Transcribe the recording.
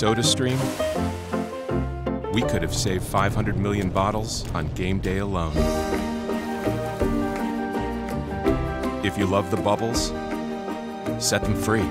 SodaStream, we could have saved 500 million bottles on game day alone. If you love the bubbles, set them free.